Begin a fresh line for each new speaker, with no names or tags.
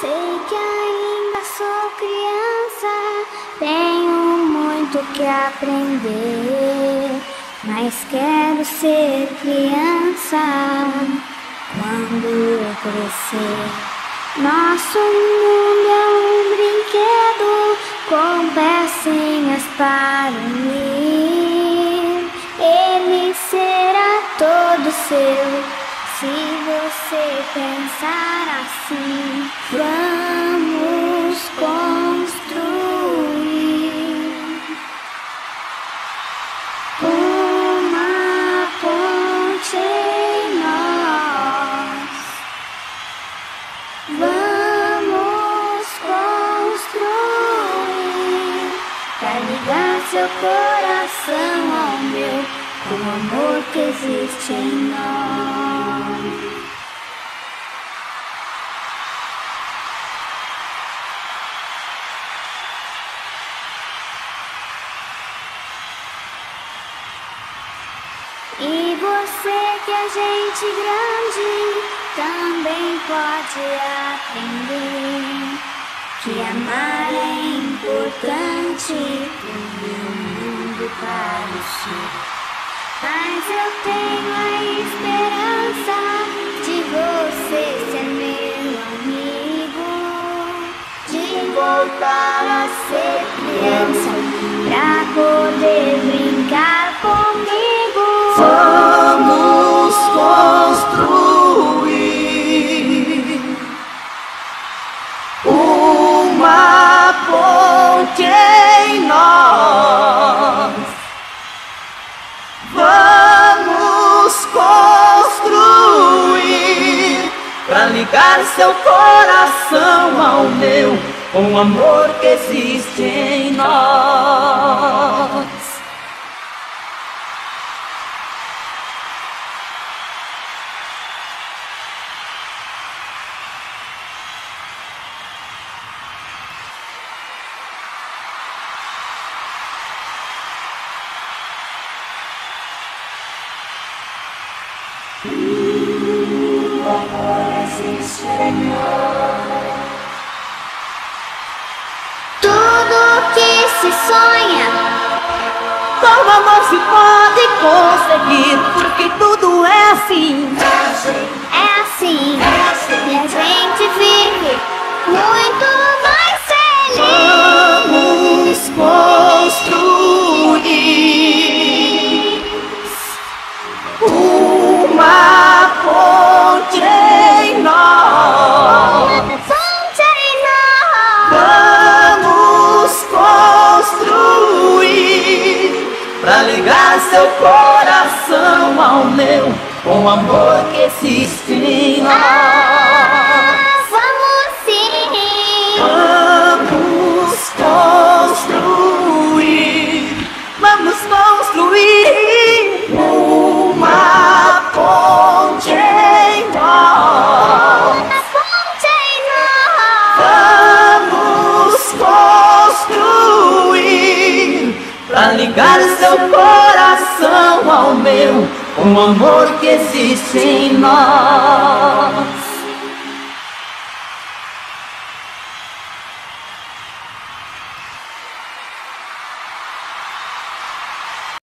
Sei que ainda sou criança, tenho muito que aprender, mas quero ser criança quando eu crescer. Nosso mundo é um brinquedo com pecinhas para unir. Ele será todo seu se você pensar assim, vamos construir uma ponte em nós. Vamos construir para ligar seu coração ao meu, com o amor que existe em nós. Que é gente grande também pode aprender que amar é importante pro meu mundo parecer. Mas eu tenho a esperança de você ser meu amigo, de voltar a ser criança pra poder brincar
seu coração ao meu com o amor que existe em nós.
Tudo que se sonha,
Com amor se pode conseguir, seu coração ao meu com amor que existe em ligar seu coração ao meu, o amor que existe em nós.